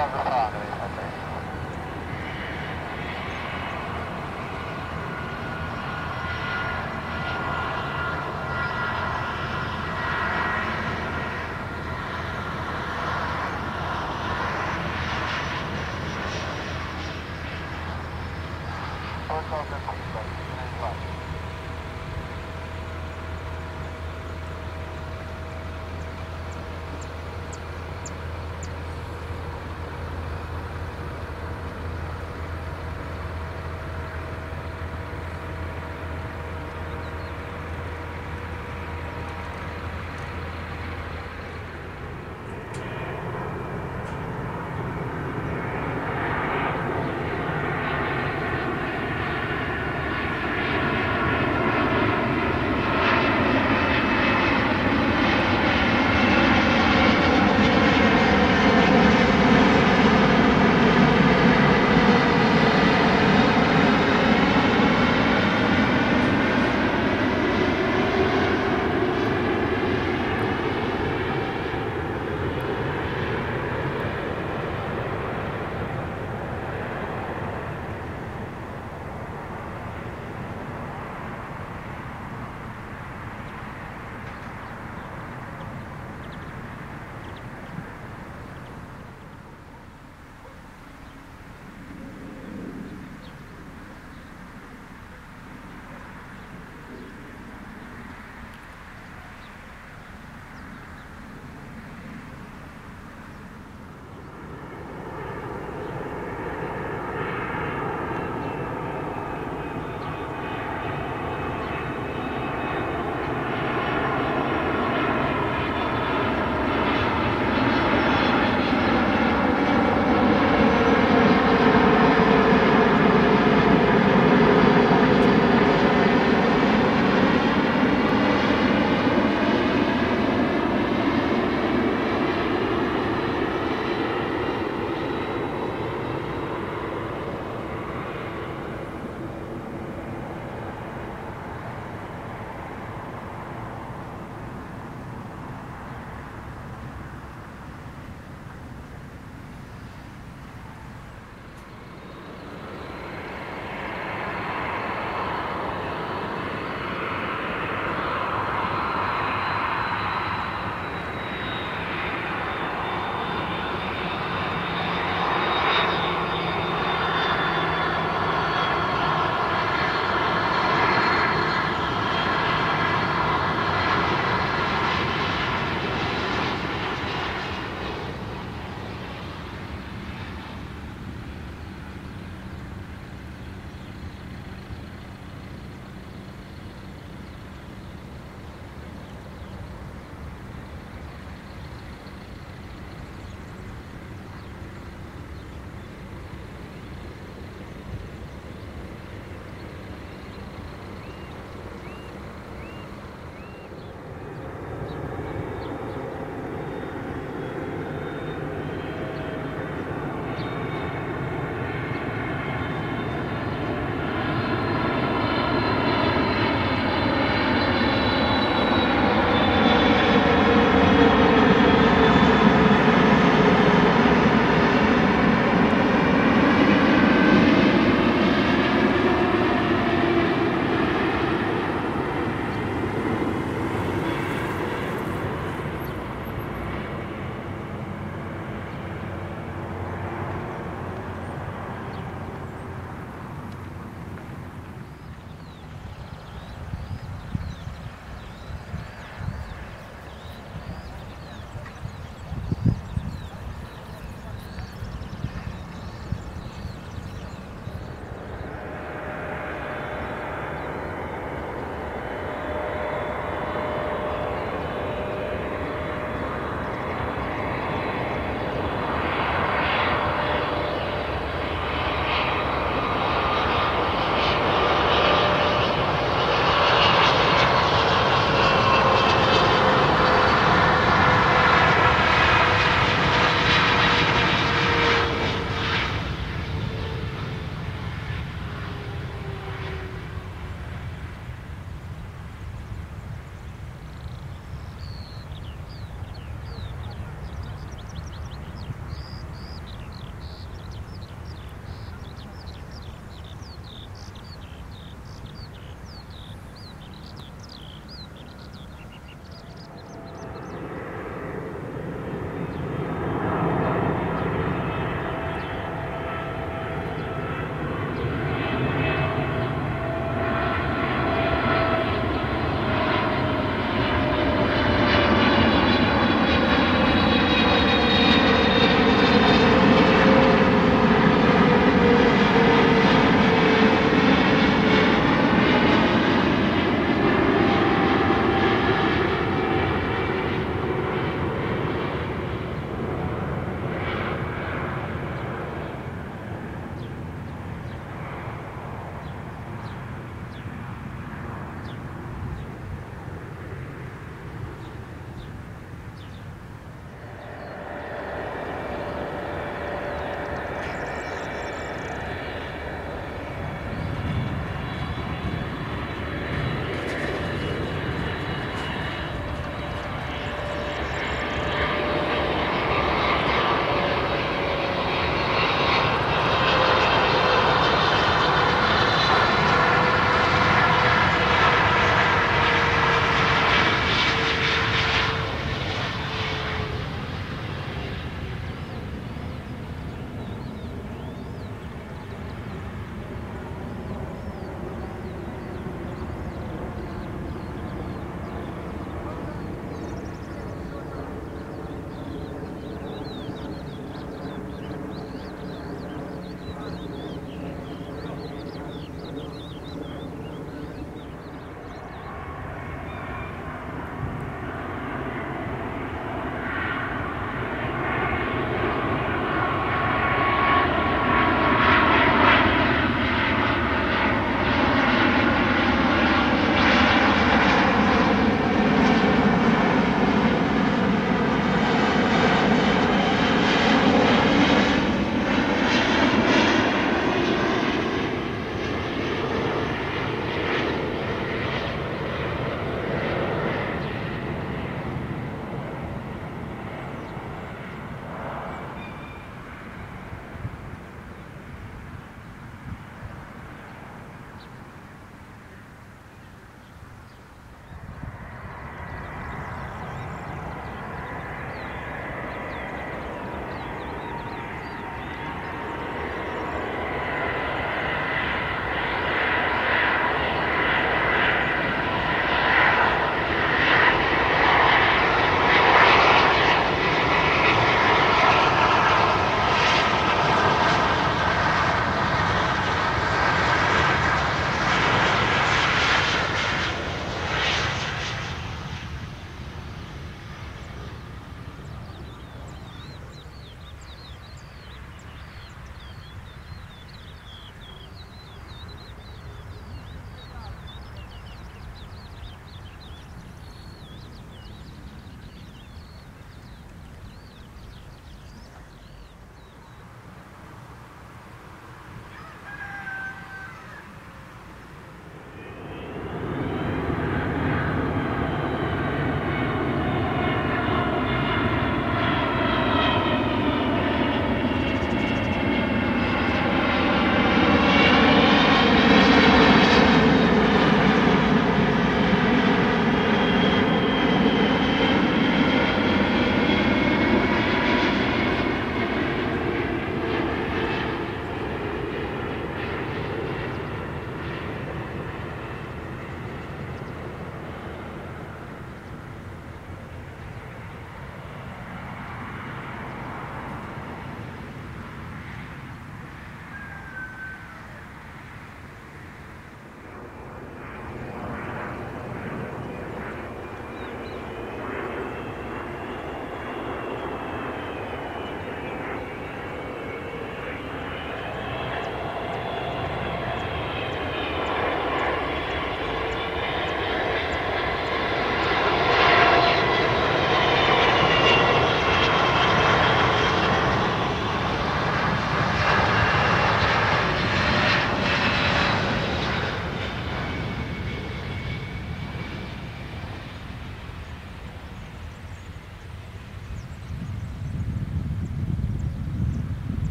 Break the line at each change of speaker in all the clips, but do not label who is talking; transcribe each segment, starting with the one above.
I've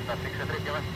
от нас, 63 километра.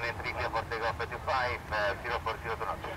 runway 3 clear for takeoff 25, uh, 040 to nothing.